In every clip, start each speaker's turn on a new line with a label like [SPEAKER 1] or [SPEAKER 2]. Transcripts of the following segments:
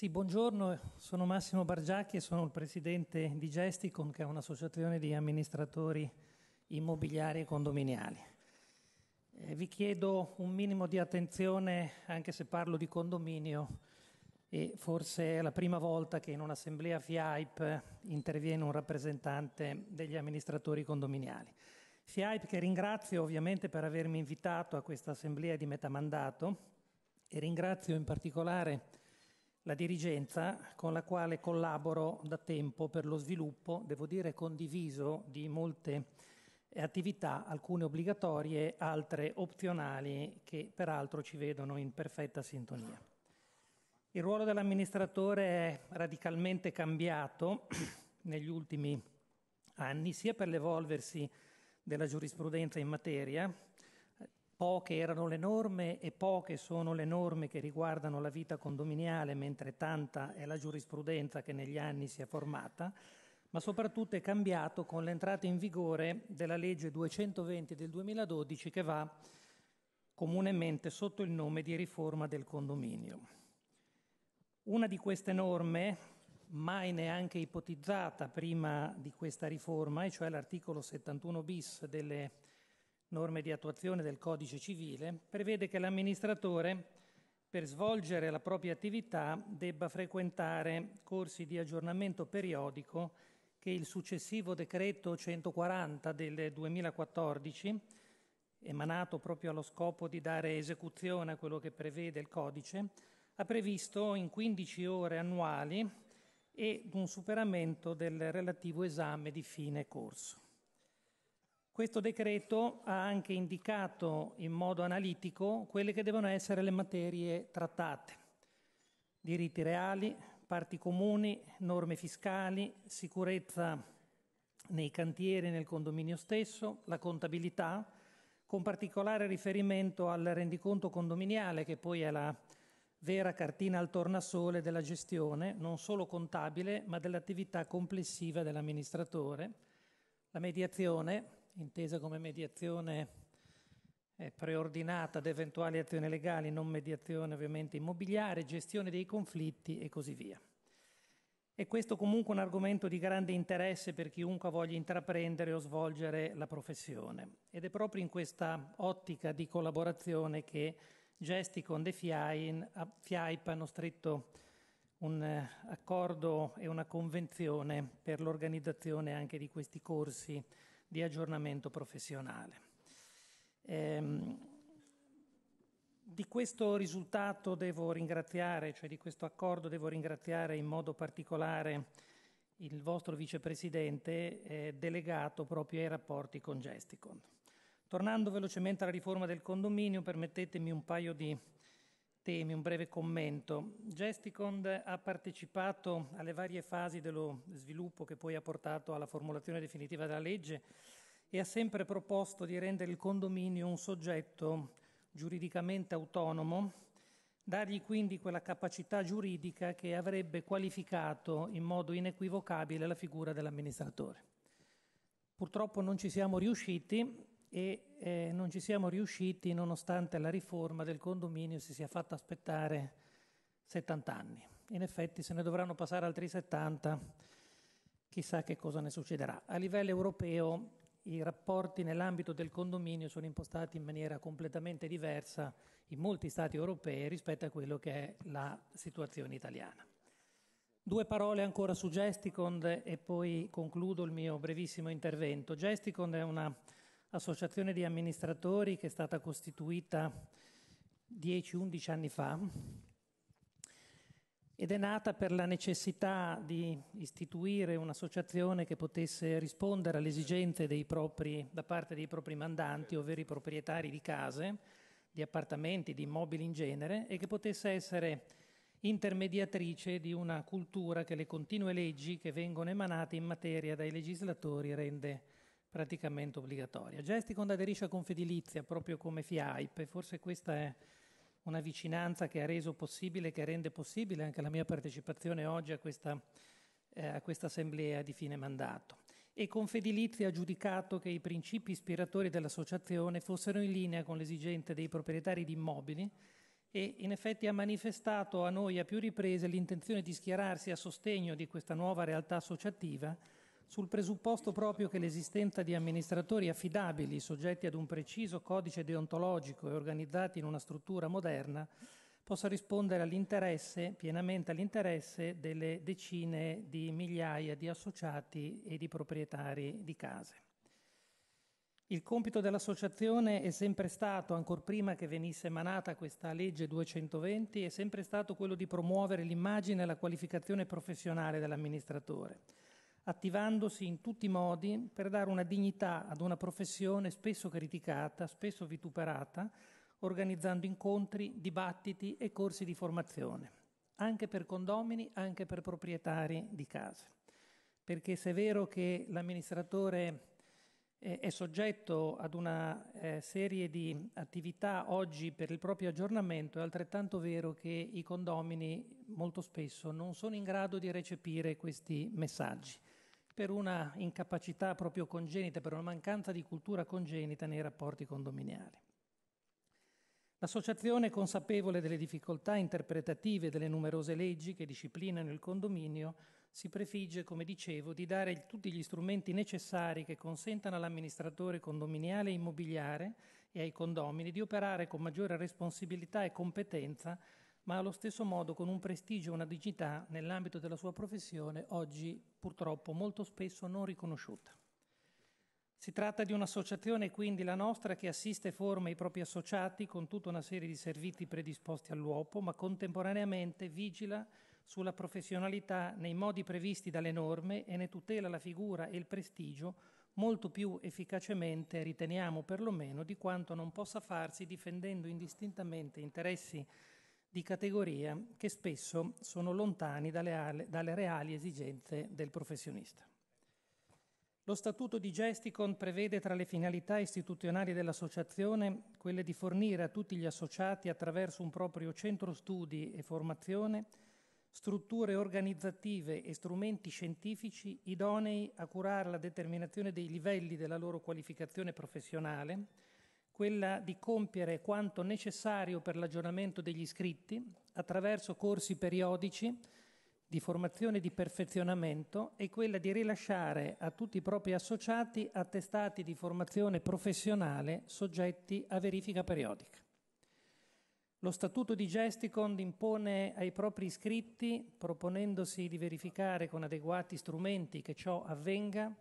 [SPEAKER 1] Sì, buongiorno, sono Massimo Bargiacchi e sono il presidente di Gesticon, che è un'associazione di amministratori immobiliari e condominiali. Eh, vi chiedo un minimo di attenzione, anche se parlo di condominio, e forse è la prima volta che in un'assemblea FIAIP interviene un rappresentante degli amministratori condominiali. FIAIP che ringrazio ovviamente per avermi invitato a questa assemblea di metà mandato e ringrazio in particolare la dirigenza con la quale collaboro da tempo per lo sviluppo, devo dire condiviso, di molte attività, alcune obbligatorie, altre opzionali, che peraltro ci vedono in perfetta sintonia. Il ruolo dell'amministratore è radicalmente cambiato negli ultimi anni, sia per l'evolversi della giurisprudenza in materia, Poche erano le norme e poche sono le norme che riguardano la vita condominiale, mentre tanta è la giurisprudenza che negli anni si è formata, ma soprattutto è cambiato con l'entrata in vigore della legge 220 del 2012 che va comunemente sotto il nome di riforma del condominio. Una di queste norme, mai neanche ipotizzata prima di questa riforma, e cioè l'articolo 71 bis delle norme di attuazione del codice civile, prevede che l'amministratore per svolgere la propria attività debba frequentare corsi di aggiornamento periodico che il successivo decreto 140 del 2014, emanato proprio allo scopo di dare esecuzione a quello che prevede il codice, ha previsto in 15 ore annuali e un superamento del relativo esame di fine corso. Questo decreto ha anche indicato in modo analitico quelle che devono essere le materie trattate. Diritti reali, parti comuni, norme fiscali, sicurezza nei cantieri e nel condominio stesso, la contabilità, con particolare riferimento al rendiconto condominiale, che poi è la vera cartina al tornasole della gestione, non solo contabile, ma dell'attività complessiva dell'amministratore, la mediazione, intesa come mediazione eh, preordinata ad eventuali azioni legali, non mediazione ovviamente immobiliare, gestione dei conflitti e così via. E questo comunque un argomento di grande interesse per chiunque voglia intraprendere o svolgere la professione. Ed è proprio in questa ottica di collaborazione che Gesticon e FIAIP hanno stretto un eh, accordo e una convenzione per l'organizzazione anche di questi corsi di aggiornamento professionale. Ehm, di questo risultato devo ringraziare, cioè di questo accordo devo ringraziare in modo particolare il vostro vicepresidente eh, delegato proprio ai rapporti con Gesticon. Tornando velocemente alla riforma del condominio, permettetemi un paio di temi, un breve commento. Gesticond ha partecipato alle varie fasi dello sviluppo che poi ha portato alla formulazione definitiva della legge e ha sempre proposto di rendere il condominio un soggetto giuridicamente autonomo, dargli quindi quella capacità giuridica che avrebbe qualificato in modo inequivocabile la figura dell'amministratore. Purtroppo non ci siamo riusciti e eh, non ci siamo riusciti nonostante la riforma del condominio si sia fatta aspettare 70 anni. In effetti se ne dovranno passare altri 70, chissà che cosa ne succederà. A livello europeo i rapporti nell'ambito del condominio sono impostati in maniera completamente diversa in molti Stati europei rispetto a quello che è la situazione italiana. Due parole ancora su Gesticond e poi concludo il mio brevissimo intervento. Gesticond è una associazione di amministratori che è stata costituita 10-11 anni fa ed è nata per la necessità di istituire un'associazione che potesse rispondere alle esigenze propri, da parte dei propri mandanti, ovvero i proprietari di case, di appartamenti, di immobili in genere, e che potesse essere intermediatrice di una cultura che le continue leggi che vengono emanate in materia dai legislatori rende praticamente obbligatoria. Gesticond aderisce a Confedilizia proprio come FIAIP e forse questa è una vicinanza che ha reso possibile, che rende possibile anche la mia partecipazione oggi a questa, eh, a questa assemblea di fine mandato. E Confedilizia ha giudicato che i principi ispiratori dell'associazione fossero in linea con le esigenze dei proprietari di immobili e in effetti ha manifestato a noi a più riprese l'intenzione di schierarsi a sostegno di questa nuova realtà associativa sul presupposto proprio che l'esistenza di amministratori affidabili, soggetti ad un preciso codice deontologico e organizzati in una struttura moderna, possa rispondere all'interesse, pienamente all'interesse delle decine di migliaia di associati e di proprietari di case. Il compito dell'associazione è sempre stato, ancor prima che venisse emanata questa legge 220, è sempre stato quello di promuovere l'immagine e la qualificazione professionale dell'amministratore, attivandosi in tutti i modi per dare una dignità ad una professione spesso criticata, spesso vituperata, organizzando incontri, dibattiti e corsi di formazione, anche per condomini, anche per proprietari di case. Perché se è vero che l'amministratore è soggetto ad una eh, serie di attività oggi per il proprio aggiornamento, è altrettanto vero che i condomini molto spesso non sono in grado di recepire questi messaggi per una incapacità proprio congenita, per una mancanza di cultura congenita nei rapporti condominiali. L'associazione consapevole delle difficoltà interpretative delle numerose leggi che disciplinano il condominio si prefigge, come dicevo, di dare tutti gli strumenti necessari che consentano all'amministratore condominiale e immobiliare e ai condomini di operare con maggiore responsabilità e competenza, ma allo stesso modo con un prestigio e una dignità nell'ambito della sua professione oggi purtroppo molto spesso non riconosciuta. Si tratta di un'associazione, quindi la nostra, che assiste e forma i propri associati con tutta una serie di servizi predisposti all'uopo, ma contemporaneamente vigila sulla professionalità nei modi previsti dalle norme e ne tutela la figura e il prestigio molto più efficacemente, riteniamo perlomeno, di quanto non possa farsi difendendo indistintamente interessi di categoria che spesso sono lontani dalle, dalle reali esigenze del professionista. Lo statuto di Gesticon prevede tra le finalità istituzionali dell'associazione quelle di fornire a tutti gli associati attraverso un proprio centro studi e formazione strutture organizzative e strumenti scientifici idonei a curare la determinazione dei livelli della loro qualificazione professionale, quella di compiere quanto necessario per l'aggiornamento degli iscritti attraverso corsi periodici di formazione e di perfezionamento e quella di rilasciare a tutti i propri associati attestati di formazione professionale soggetti a verifica periodica. Lo statuto di Gesticon impone ai propri iscritti, proponendosi di verificare con adeguati strumenti che ciò avvenga,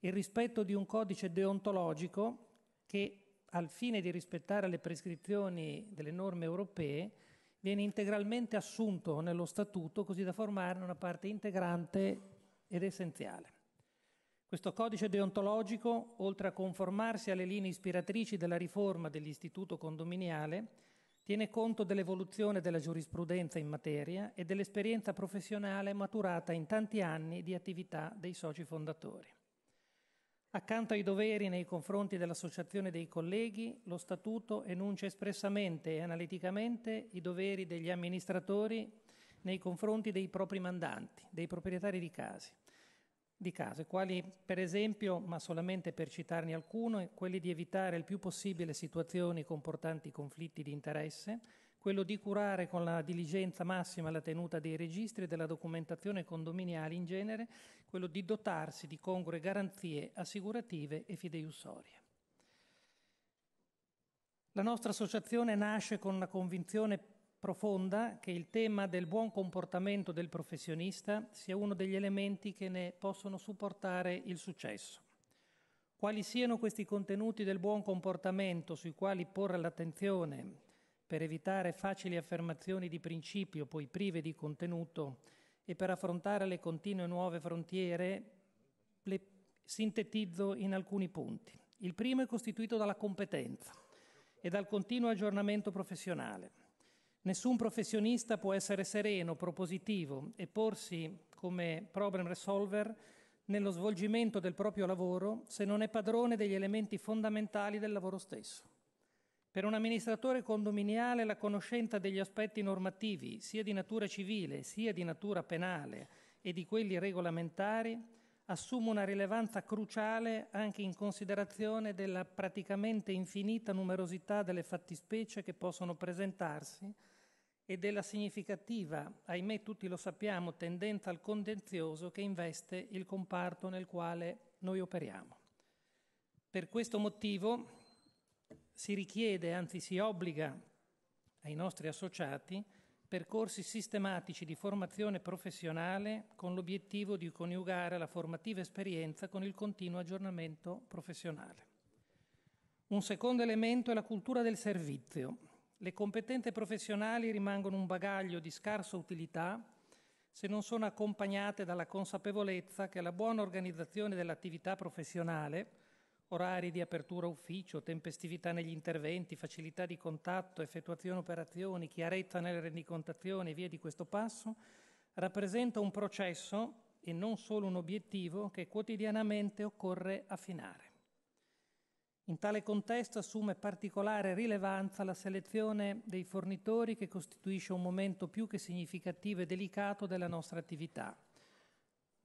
[SPEAKER 1] il rispetto di un codice deontologico che, al fine di rispettare le prescrizioni delle norme europee, viene integralmente assunto nello statuto così da formare una parte integrante ed essenziale. Questo codice deontologico, oltre a conformarsi alle linee ispiratrici della riforma dell'istituto condominiale, tiene conto dell'evoluzione della giurisprudenza in materia e dell'esperienza professionale maturata in tanti anni di attività dei soci fondatori. Accanto ai doveri nei confronti dell'Associazione dei colleghi, lo Statuto enuncia espressamente e analiticamente i doveri degli amministratori nei confronti dei propri mandanti, dei proprietari di case, di case, quali per esempio, ma solamente per citarne alcuno, quelli di evitare il più possibile situazioni comportanti conflitti di interesse, quello di curare con la diligenza massima la tenuta dei registri e della documentazione condominiale in genere, quello di dotarsi di congrue garanzie assicurative e fideiussorie. La nostra associazione nasce con una convinzione profonda che il tema del buon comportamento del professionista sia uno degli elementi che ne possono supportare il successo. Quali siano questi contenuti del buon comportamento sui quali porre l'attenzione per evitare facili affermazioni di principio poi prive di contenuto e per affrontare le continue nuove frontiere, le sintetizzo in alcuni punti. Il primo è costituito dalla competenza e dal continuo aggiornamento professionale. Nessun professionista può essere sereno, propositivo e porsi come problem resolver nello svolgimento del proprio lavoro se non è padrone degli elementi fondamentali del lavoro stesso. Per un amministratore condominiale la conoscenza degli aspetti normativi, sia di natura civile sia di natura penale e di quelli regolamentari, assume una rilevanza cruciale anche in considerazione della praticamente infinita numerosità delle fattispecie che possono presentarsi e della significativa, ahimè tutti lo sappiamo, tendenza al contenzioso che investe il comparto nel quale noi operiamo. Per questo motivo si richiede, anzi si obbliga ai nostri associati percorsi sistematici di formazione professionale con l'obiettivo di coniugare la formativa esperienza con il continuo aggiornamento professionale. Un secondo elemento è la cultura del servizio, le competenze professionali rimangono un bagaglio di scarsa utilità se non sono accompagnate dalla consapevolezza che la buona organizzazione dell'attività professionale, orari di apertura ufficio, tempestività negli interventi, facilità di contatto, effettuazione operazioni, chiarezza nelle rendicontazioni e via di questo passo, rappresenta un processo e non solo un obiettivo che quotidianamente occorre affinare. In tale contesto assume particolare rilevanza la selezione dei fornitori che costituisce un momento più che significativo e delicato della nostra attività,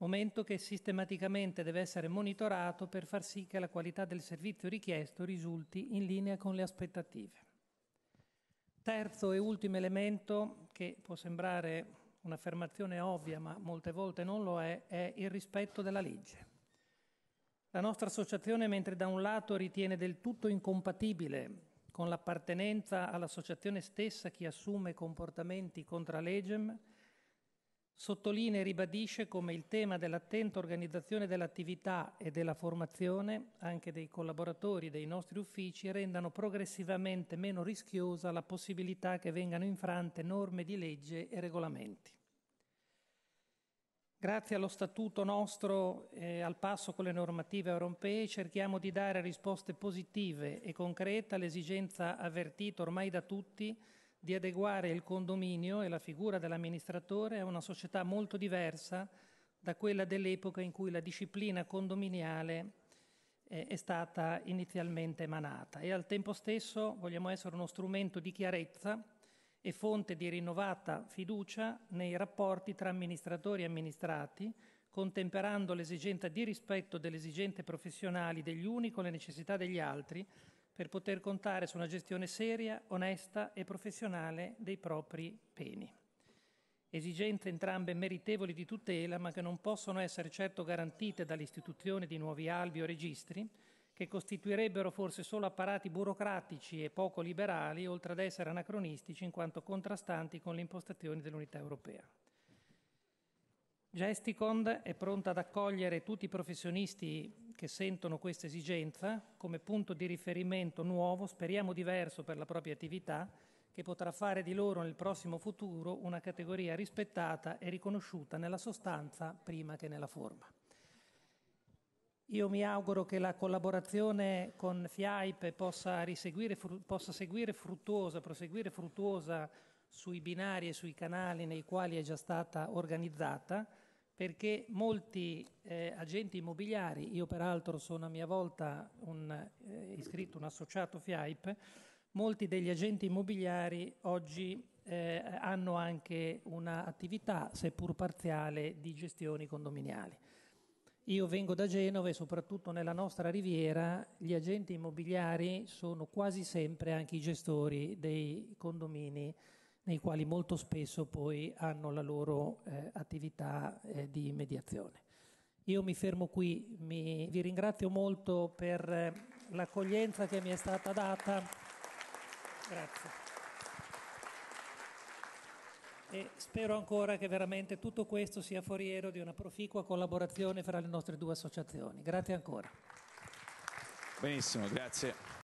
[SPEAKER 1] momento che sistematicamente deve essere monitorato per far sì che la qualità del servizio richiesto risulti in linea con le aspettative. Terzo e ultimo elemento, che può sembrare un'affermazione ovvia ma molte volte non lo è, è il rispetto della legge. La nostra associazione, mentre da un lato ritiene del tutto incompatibile con l'appartenenza all'associazione stessa chi assume comportamenti contra legem, sottolinea e ribadisce come il tema dell'attenta organizzazione dell'attività e della formazione anche dei collaboratori dei nostri uffici rendano progressivamente meno rischiosa la possibilità che vengano infrante norme di legge e regolamenti. Grazie allo statuto nostro eh, al passo con le normative europee cerchiamo di dare risposte positive e concrete all'esigenza avvertita ormai da tutti di adeguare il condominio e la figura dell'amministratore a una società molto diversa da quella dell'epoca in cui la disciplina condominiale eh, è stata inizialmente emanata. E al tempo stesso vogliamo essere uno strumento di chiarezza e fonte di rinnovata fiducia nei rapporti tra amministratori e amministrati, contemperando l'esigenza di rispetto delle esigenze professionali degli uni con le necessità degli altri, per poter contare su una gestione seria, onesta e professionale dei propri peni. Esigenze entrambe meritevoli di tutela, ma che non possono essere certo garantite dall'istituzione di nuovi albi o registri, che costituirebbero forse solo apparati burocratici e poco liberali, oltre ad essere anacronistici in quanto contrastanti con le impostazioni dell'unità europea. Gesticond è pronta ad accogliere tutti i professionisti che sentono questa esigenza come punto di riferimento nuovo, speriamo diverso per la propria attività, che potrà fare di loro nel prossimo futuro una categoria rispettata e riconosciuta nella sostanza prima che nella forma. Io mi auguro che la collaborazione con FIAIP possa, possa seguire fruttuosa, proseguire fruttuosa sui binari e sui canali nei quali è già stata organizzata, perché molti eh, agenti immobiliari, io peraltro sono a mia volta un, eh, iscritto, un associato FIAIP, molti degli agenti immobiliari oggi eh, hanno anche un'attività, seppur parziale, di gestioni condominiali. Io vengo da Genova e soprattutto nella nostra riviera gli agenti immobiliari sono quasi sempre anche i gestori dei condomini nei quali molto spesso poi hanno la loro eh, attività eh, di mediazione. Io mi fermo qui, mi, vi ringrazio molto per eh, l'accoglienza che mi è stata data. Grazie e spero ancora che veramente tutto questo sia foriero di una proficua collaborazione fra le nostre due associazioni. Grazie ancora.
[SPEAKER 2] Benissimo, grazie.